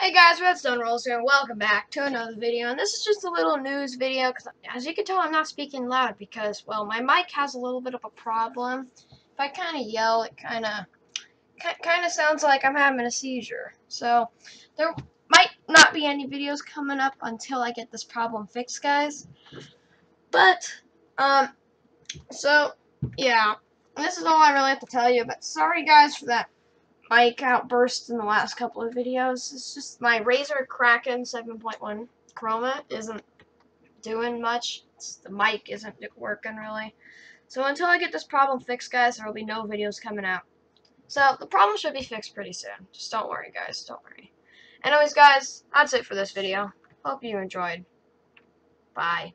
Hey guys, Redstonerulez here, and welcome back to another video. And this is just a little news video, because as you can tell, I'm not speaking loud because, well, my mic has a little bit of a problem. If I kind of yell, it kind of kind of sounds like I'm having a seizure. So, there might not be any videos coming up until I get this problem fixed, guys. But, um, so, yeah, this is all I really have to tell you. But sorry, guys, for that mic outburst in the last couple of videos. It's just my Razer Kraken 7.1 Chroma isn't doing much. It's, the mic isn't working really. So until I get this problem fixed, guys, there will be no videos coming out. So the problem should be fixed pretty soon. Just don't worry, guys. Don't worry. Anyways, guys, that's it for this video. Hope you enjoyed. Bye.